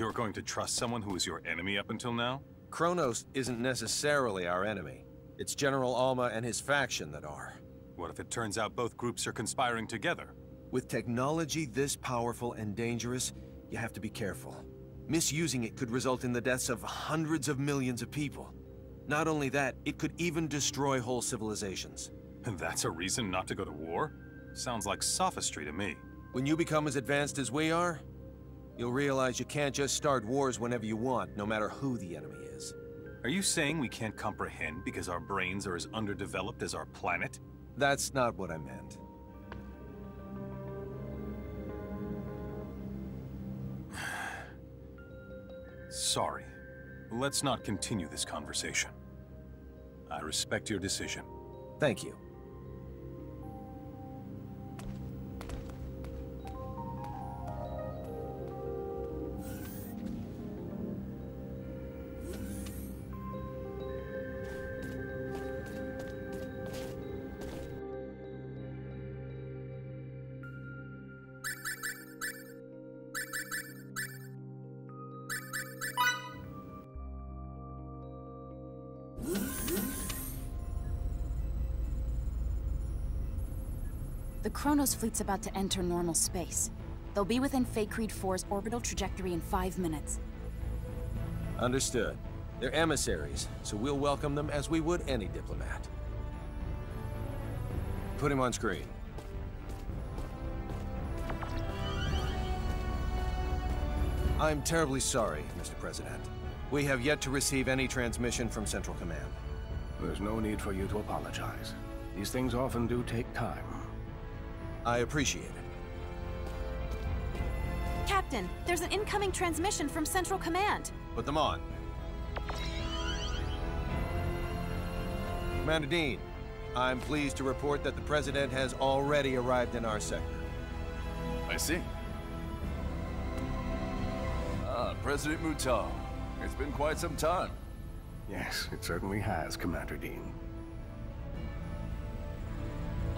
You're going to trust someone who was your enemy up until now? Kronos isn't necessarily our enemy. It's General Alma and his faction that are. What if it turns out both groups are conspiring together? With technology this powerful and dangerous, you have to be careful. Misusing it could result in the deaths of hundreds of millions of people. Not only that, it could even destroy whole civilizations. And that's a reason not to go to war? Sounds like sophistry to me. When you become as advanced as we are, you'll realize you can't just start wars whenever you want, no matter who the enemy is. Are you saying we can't comprehend because our brains are as underdeveloped as our planet? That's not what I meant. Sorry. Let's not continue this conversation. I respect your decision. Thank you. The Kronos fleet's about to enter normal space. They'll be within Faykreed 4's orbital trajectory in five minutes. Understood. They're emissaries, so we'll welcome them as we would any diplomat. Put him on screen. I'm terribly sorry, Mr. President. We have yet to receive any transmission from Central Command. There's no need for you to apologize. These things often do take time. I appreciate it. Captain, there's an incoming transmission from Central Command. Put them on. Commander Dean, I'm pleased to report that the President has already arrived in our sector. I see. Ah, President Mutah. It's been quite some time. Yes, it certainly has, Commander Dean.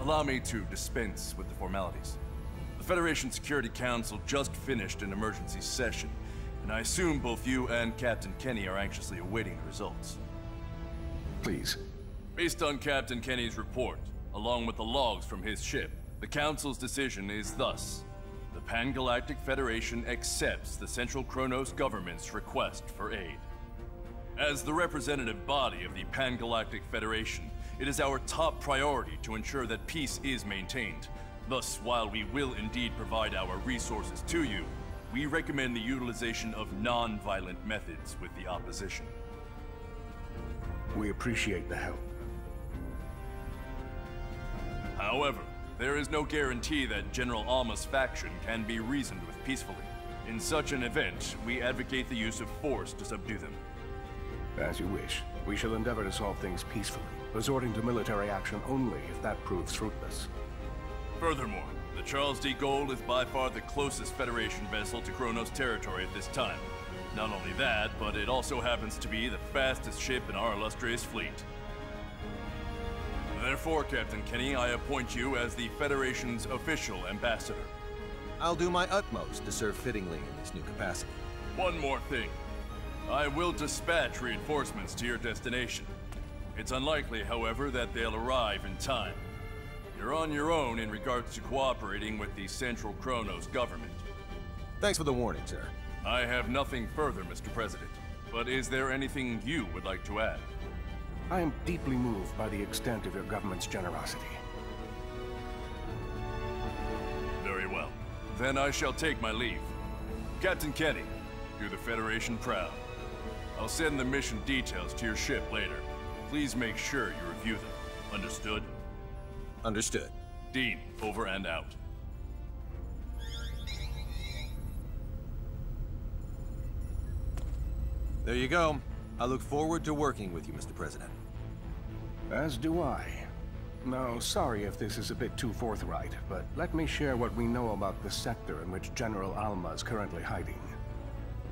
Allow me to dispense with the formalities. The Federation Security Council just finished an emergency session, and I assume both you and Captain Kenny are anxiously awaiting the results. Please. Based on Captain Kenny's report, along with the logs from his ship, the Council's decision is thus. The Pan-Galactic Federation accepts the Central Kronos government's request for aid. As the representative body of the Pan-Galactic Federation, it is our top priority to ensure that peace is maintained. Thus, while we will indeed provide our resources to you, we recommend the utilization of non-violent methods with the opposition. We appreciate the help. However, there is no guarantee that General Alma's faction can be reasoned with peacefully. In such an event, we advocate the use of force to subdue them. As you wish. We shall endeavor to solve things peacefully, resorting to military action only if that proves fruitless. Furthermore, the Charles D. Goale is by far the closest Federation vessel to Kronos territory at this time. Not only that, but it also happens to be the fastest ship in our illustrious fleet. Therefore, Captain Kenny, I appoint you as the Federation's official ambassador. I'll do my utmost to serve fittingly in this new capacity. One more thing. I will dispatch reinforcements to your destination. It's unlikely, however, that they'll arrive in time. You're on your own in regards to cooperating with the Central Kronos government. Thanks for the warning, sir. I have nothing further, Mr. President. But is there anything you would like to add? I am deeply moved by the extent of your government's generosity. Very well. Then I shall take my leave. Captain Kenny, do the Federation proud. I'll send the mission details to your ship later. Please make sure you review them. Understood? Understood. Dean, over and out. There you go. I look forward to working with you, Mr. President. As do I. Now, sorry if this is a bit too forthright, but let me share what we know about the sector in which General Alma is currently hiding.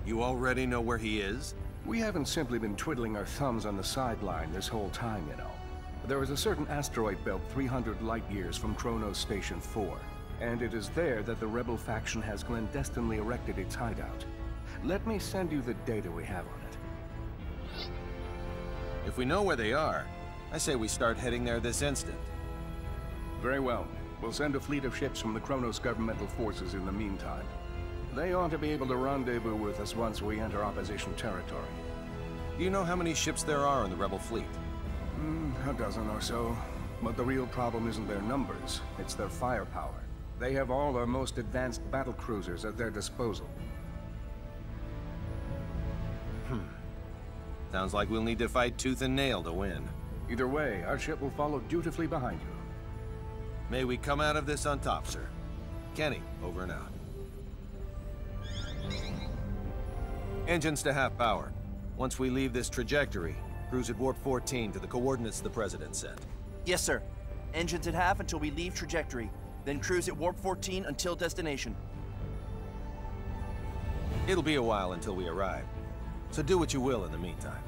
You already know where he is? We haven't simply been twiddling our thumbs on the sideline this whole time, you know. There is a certain asteroid belt 300 light-years from Kronos Station 4, and it is there that the rebel faction has clandestinely erected its hideout. Let me send you the data we have on it. If we know where they are, I say we start heading there this instant. Very well. We'll send a fleet of ships from the Kronos governmental forces in the meantime. They ought to be able to rendezvous with us once we enter opposition territory. Do you know how many ships there are in the Rebel fleet? Hmm, a dozen or so. But the real problem isn't their numbers, it's their firepower. They have all our most advanced battle cruisers at their disposal. Hmm. Sounds like we'll need to fight tooth and nail to win. Either way, our ship will follow dutifully behind you. May we come out of this on top, sir. Kenny, over and out. Engines to half power. Once we leave this trajectory, cruise at warp 14 to the coordinates the President sent. Yes, sir. Engines at half until we leave trajectory. Then cruise at warp 14 until destination. It'll be a while until we arrive, so do what you will in the meantime.